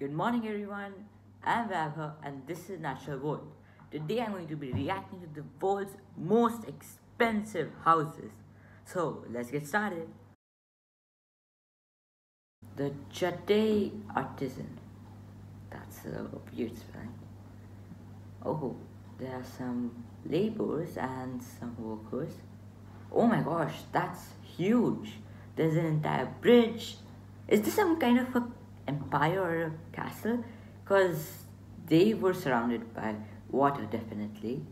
Good morning everyone, I'm Vaibhav and this is Natural World. Today I'm going to be reacting to the world's most expensive houses. So let's get started. The Chate Artisan. That's a weird spelling. Oh, there are some laborers and some workers. Oh my gosh, that's huge. There's an entire bridge. Is this some kind of a empire or a castle? Because they were surrounded by water, definitely.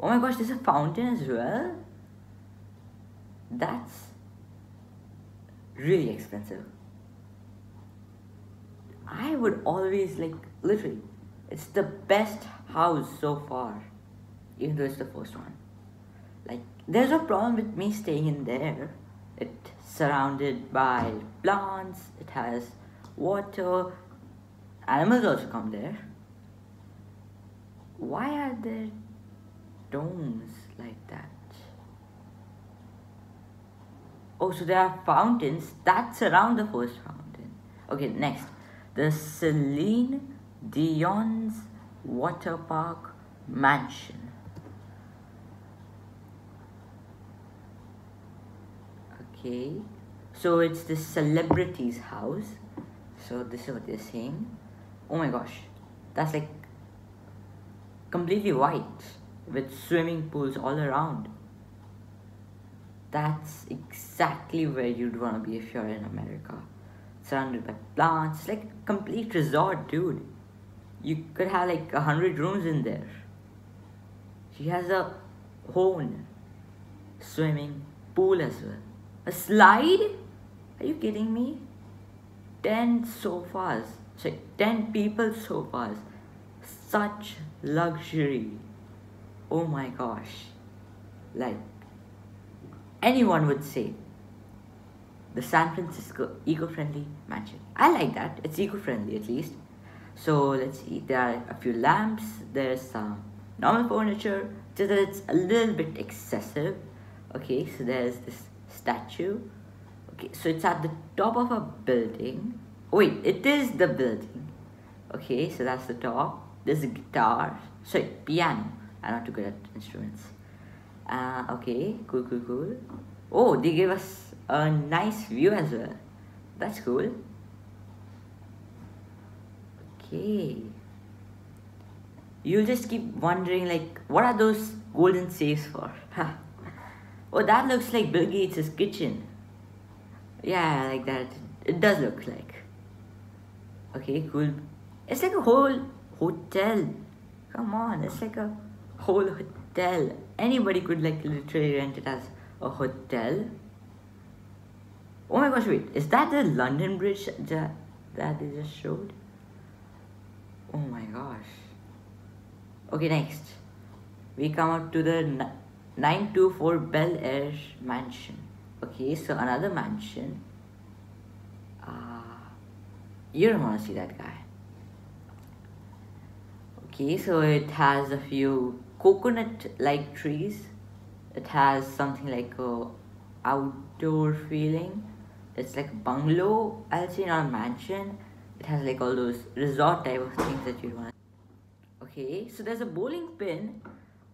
Oh my gosh, there's a fountain as well? That's really expensive. I would always like, literally, it's the best house so far, even though it's the first one. Like, there's no problem with me staying in there. It's surrounded by plants, it has water, animals also come there. Why are there domes like that? Oh, so there are fountains that surround the first fountain. Okay, next. The Celine Dion's Water Park Mansion. Okay, so it's the celebrity's house. So this is what they're saying. Oh my gosh, that's like completely white with swimming pools all around. That's exactly where you'd want to be if you're in America. Surrounded by plants, like a complete resort, dude. You could have like a hundred rooms in there. She has a own swimming pool as well. A slide? Are you kidding me? 10 sofas. Sorry, 10 people sofas. Such luxury. Oh my gosh. Like, anyone would say the San Francisco eco-friendly mansion. I like that. It's eco-friendly at least. So let's see. There are a few lamps. There's some normal furniture. Just that it's a little bit excessive. Okay, so there's this statue. Okay, so it's at the top of a building. Wait, it is the building. Okay, so that's the top. There's a guitar. Sorry, piano. I'm not too good at instruments. Uh, okay, cool, cool, cool. Oh, they gave us a nice view as well. That's cool. Okay. You'll just keep wondering, like, what are those golden safes for? oh, that looks like Bill Gates' kitchen. Yeah, like that. It does look like. Okay, cool. It's like a whole hotel. Come on, it's like a whole hotel. Anybody could like literally rent it as a hotel. Oh my gosh, wait, is that the London Bridge that, that they just showed? Oh my gosh. Okay, next. We come up to the 924 Bel Air Mansion. Okay, so another mansion. Uh, you don't want to see that guy. Okay, so it has a few coconut-like trees. It has something like a outdoor feeling. It's like a bungalow, I'll say not a mansion. It has like all those resort type of things that you want. Okay, so there's a bowling pin.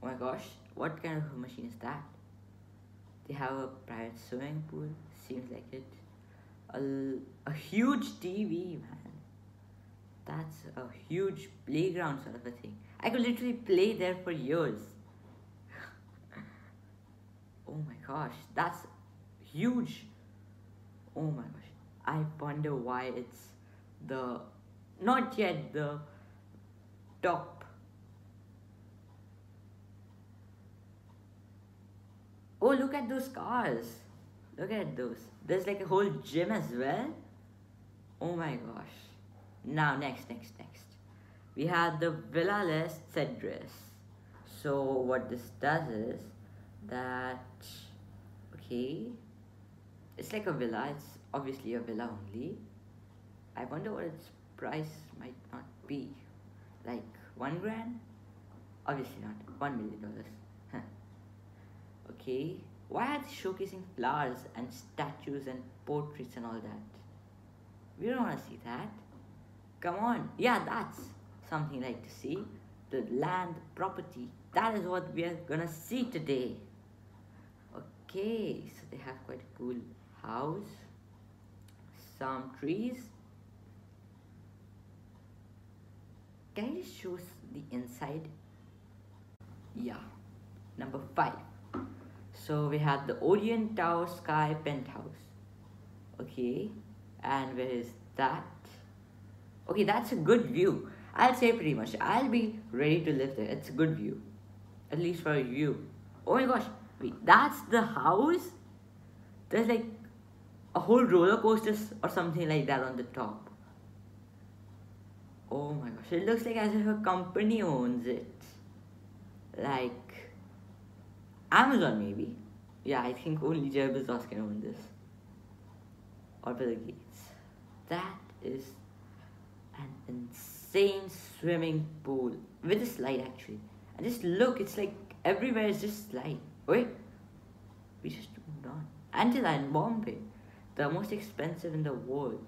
Oh my gosh, what kind of machine is that? They have a private swimming pool. Seems like it. A, a huge TV, man. That's a huge playground sort of a thing. I could literally play there for years. oh my gosh, that's huge. Oh my gosh. I wonder why it's the not yet the top Oh, look at those cars. Look at those. There's like a whole gym as well. Oh my gosh. Now, next, next, next. We have the Villa Les Cedres. So what this does is that, okay, it's like a villa. It's obviously a villa only. I wonder what its price might not be. Like one grand? Obviously not. One million dollars okay why are they showcasing flowers and statues and portraits and all that we don't want to see that Come on. Yeah, that's something like to see. The land property. That is what we are gonna see today. Okay, so they have quite a cool house. Some trees. Can you show the inside? Yeah. Number five. So we have the Orient Tower Sky Penthouse. Okay. And where is that? Okay, that's a good view. I'll say pretty much. I'll be ready to live there. It's a good view. At least for you. Oh my gosh. Wait, that's the house? There's like a whole roller coaster or something like that on the top. Oh my gosh. It looks like as if a company owns it. Like Amazon maybe. Yeah, I think only Jeff Bezos can own this. Or Bill Gates. That is an insane swimming pool with a slide actually. And just look, it's like everywhere is just slide. Wait, we just moved on. Antilia in Bombay, the most expensive in the world.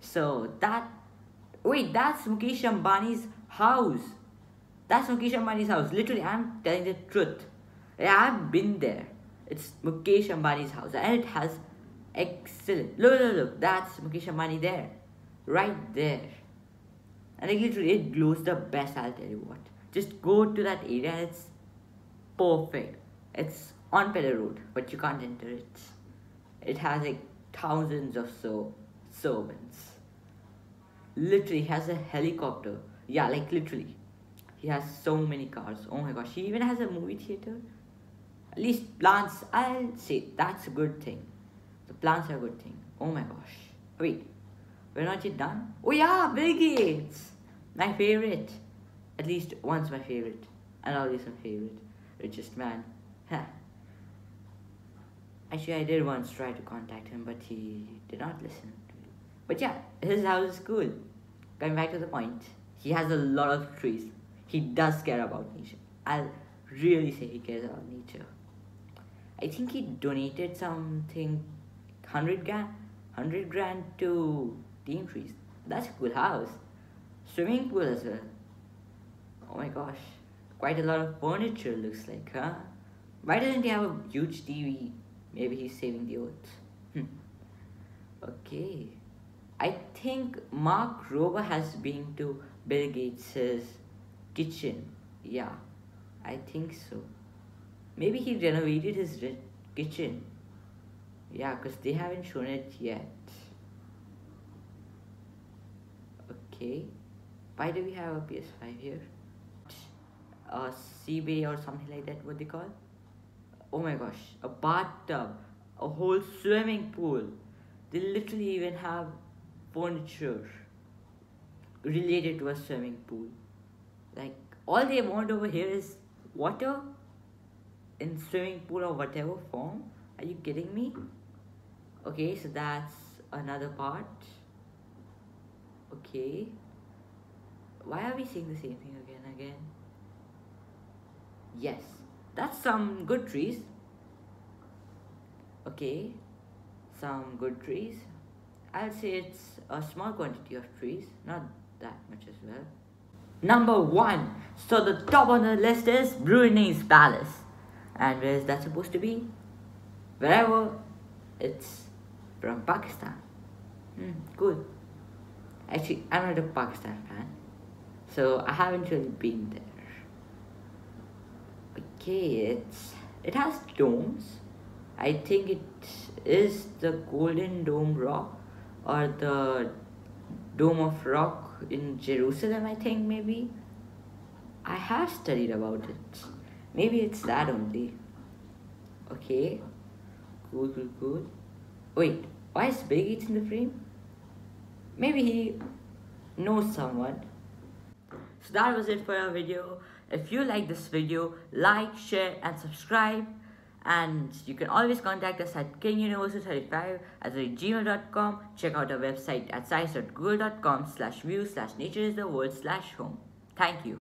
So that, wait, that's Mukesh Ambani's house. That's Mukesh Ambani's house. Literally, I'm telling the truth. I've been there. It's Mukesh Ambani's house and it has excellent. Look, look, look. That's Mukesh Ambani there. Right there. And like literally, it glows the best, I'll tell you what. Just go to that area and it's perfect. It's on Pedder Road, but you can't enter it. It has like thousands of so servants. Literally has a helicopter. Yeah, like literally. He has so many cars. Oh my gosh, he even has a movie theater. At least plants, I'll say that's a good thing. The plants are a good thing. Oh my gosh. Wait, we're not yet done? Oh yeah, Bill Gates! My favorite. At least once my favorite. And always my favorite. Richest man. Actually, I did once try to contact him, but he did not listen. But yeah, his house is cool. Coming back to the point, he has a lot of trees. He does care about nature. I'll really say he cares about nature. I think he donated something, hundred grand, hundred grand to Team Trees. That's a cool house. Swimming pool as well. Oh my gosh, quite a lot of furniture looks like, huh? Why doesn't he have a huge TV? Maybe he's saving the earth. Hmm. okay. I think Mark Rober has been to Bill Gates' kitchen. Yeah, I think so. Maybe he renovated his kitchen. Yeah, because they haven't shown it yet. Okay. Why do we have a PS5 here? A Seabay or something like that, what they call? Oh my gosh, a bathtub, a whole swimming pool. They literally even have furniture related to a swimming pool. Like, all they want over here is water in swimming pool or whatever form. Are you kidding me? Okay, so that's another part. Okay. Why are we seeing the same thing again again? Yes, that's some good trees. Okay, some good trees. I'll say it's a small quantity of trees, not that much as well. Number one. So the top on the list is Brunei's Palace. And where is that supposed to be? Wherever it's from Pakistan. Hmm, cool. Actually, I'm not a Pakistan fan. So I haven't really been there. Okay, it's it has domes. I think it is the Golden Dome Rock or the Dome of Rock in Jerusalem, I think maybe. I have studied about it. Maybe it's that only. Okay. Cool, cool, cool. Wait, why is Bill Gates in the frame? Maybe he knows someone. So that was it for our video. If you like this video, like, share and subscribe. And you can always contact us at kinguniversal35 at gmail.com. Check out our website at science.google.com slash view slash nature is the world slash home. Thank you.